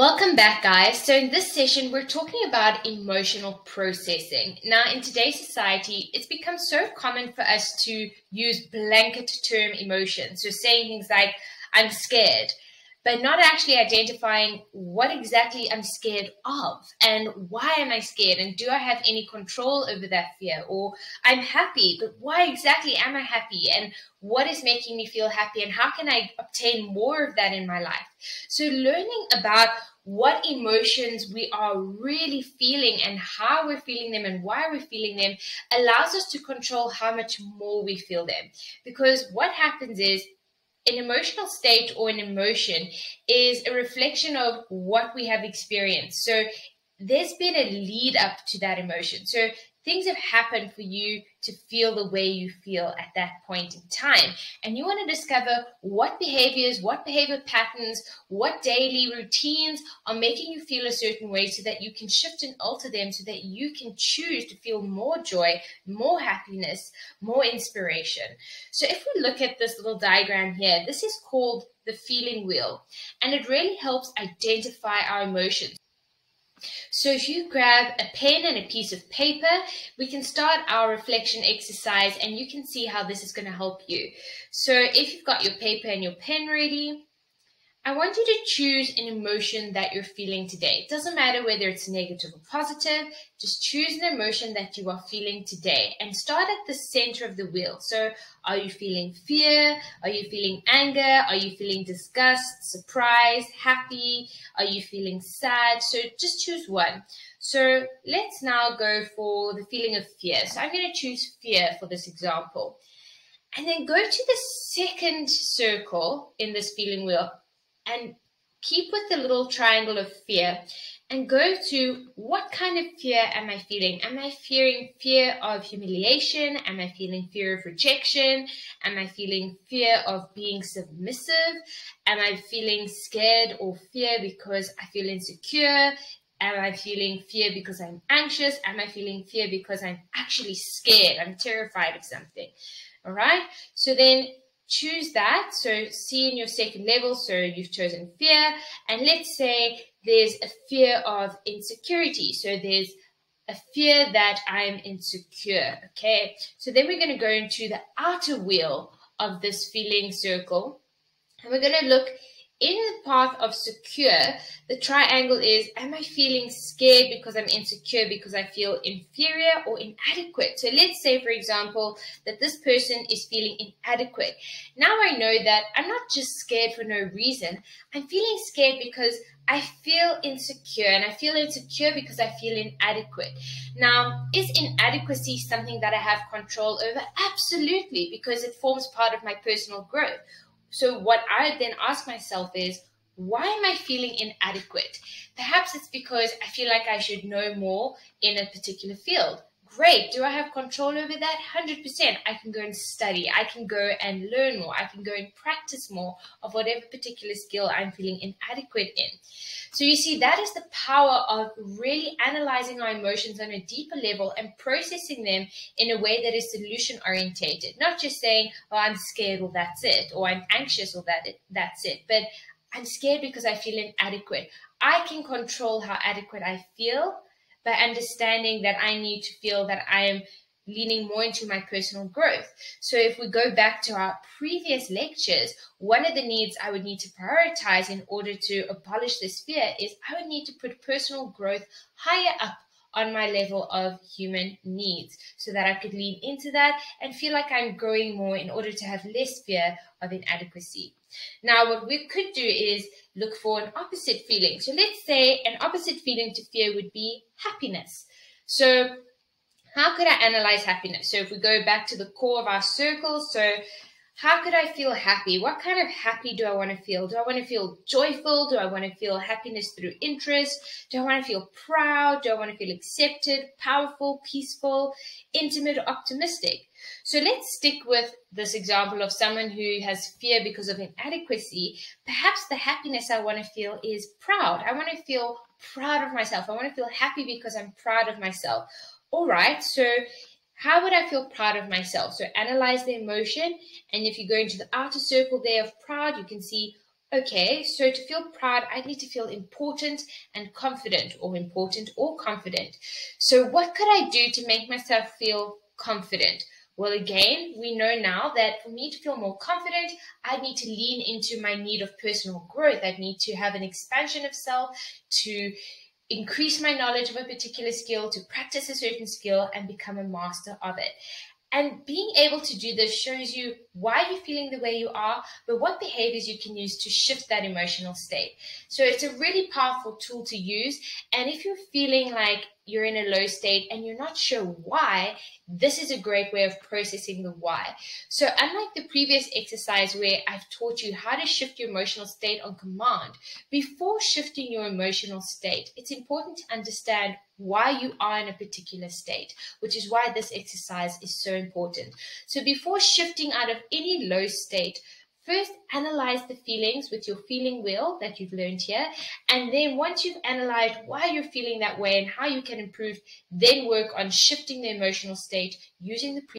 Welcome back, guys. So, in this session, we're talking about emotional processing. Now, in today's society, it's become so common for us to use blanket term emotions. So, saying things like, I'm scared, but not actually identifying what exactly I'm scared of and why am I scared and do I have any control over that fear or I'm happy but why exactly am I happy and what is making me feel happy and how can I obtain more of that in my life? So learning about what emotions we are really feeling and how we're feeling them and why we're feeling them allows us to control how much more we feel them. Because what happens is an emotional state or an emotion is a reflection of what we have experienced. So there's been a lead up to that emotion. So things have happened for you to feel the way you feel at that point in time. And you want to discover what behaviors, what behavior patterns, what daily routines are making you feel a certain way so that you can shift and alter them so that you can choose to feel more joy, more happiness, more inspiration. So if we look at this little diagram here, this is called the feeling wheel. And it really helps identify our emotions. So if you grab a pen and a piece of paper, we can start our reflection exercise and you can see how this is going to help you. So if you've got your paper and your pen ready, I want you to choose an emotion that you're feeling today. It doesn't matter whether it's negative or positive, just choose an emotion that you are feeling today and start at the center of the wheel. So, are you feeling fear? Are you feeling anger? Are you feeling disgust, surprise, happy? Are you feeling sad? So, just choose one. So, let's now go for the feeling of fear. So, I'm going to choose fear for this example. And then go to the second circle in this feeling wheel and keep with the little triangle of fear and go to what kind of fear am I feeling? Am I fearing fear of humiliation? Am I feeling fear of rejection? Am I feeling fear of being submissive? Am I feeling scared or fear because I feel insecure? Am I feeling fear because I'm anxious? Am I feeling fear because I'm actually scared? I'm terrified of something. All right. So then choose that. So see in your second level, so you've chosen fear. And let's say there's a fear of insecurity. So there's a fear that I'm insecure. Okay. So then we're going to go into the outer wheel of this feeling circle. And we're going to look in the path of secure, the triangle is Am I feeling scared because I'm insecure, because I feel inferior or inadequate? So let's say, for example, that this person is feeling inadequate. Now I know that I'm not just scared for no reason. I'm feeling scared because I feel insecure and I feel insecure because I feel inadequate. Now, is inadequacy something that I have control over? Absolutely, because it forms part of my personal growth. So, what I then ask myself is, why am I feeling inadequate? Perhaps it's because I feel like I should know more in a particular field. Great. Do I have control over that? 100%. I can go and study. I can go and learn more. I can go and practice more of whatever particular skill I'm feeling inadequate in. So you see, that is the power of really analyzing our emotions on a deeper level and processing them in a way that is solution orientated. Not just saying, oh, I'm scared, well, that's it, or I'm anxious, or that that's it. But I'm scared because I feel inadequate. I can control how adequate I feel by understanding that I need to feel that I am leaning more into my personal growth. So if we go back to our previous lectures, one of the needs I would need to prioritize in order to abolish this fear is I would need to put personal growth higher up on my level of human needs so that I could lean into that and feel like I'm growing more in order to have less fear of inadequacy. Now, what we could do is look for an opposite feeling. So let's say an opposite feeling to fear would be happiness. So how could I analyze happiness? So if we go back to the core of our circle, so how could I feel happy? What kind of happy do I want to feel? Do I want to feel joyful? Do I want to feel happiness through interest? Do I want to feel proud? Do I want to feel accepted, powerful, peaceful, intimate, optimistic? So let's stick with this example of someone who has fear because of inadequacy. Perhaps the happiness I want to feel is proud. I want to feel proud of myself. I want to feel happy because I'm proud of myself. All right, so how would I feel proud of myself? So analyze the emotion. And if you go into the outer circle there of proud, you can see Okay, so to feel proud, I need to feel important and confident, or important or confident. So, what could I do to make myself feel confident? Well, again, we know now that for me to feel more confident, I need to lean into my need of personal growth. I need to have an expansion of self to increase my knowledge of a particular skill, to practice a certain skill, and become a master of it. And being able to do this shows you why you're feeling the way you are, but what behaviors you can use to shift that emotional state. So it's a really powerful tool to use. And if you're feeling like you're in a low state and you're not sure why, this is a great way of processing the why. So, unlike the previous exercise where I've taught you how to shift your emotional state on command, before shifting your emotional state, it's important to understand why you are in a particular state, which is why this exercise is so important. So, before shifting out of any low state, First, analyze the feelings with your feeling wheel that you've learned here. And then once you've analyzed why you're feeling that way and how you can improve, then work on shifting the emotional state using the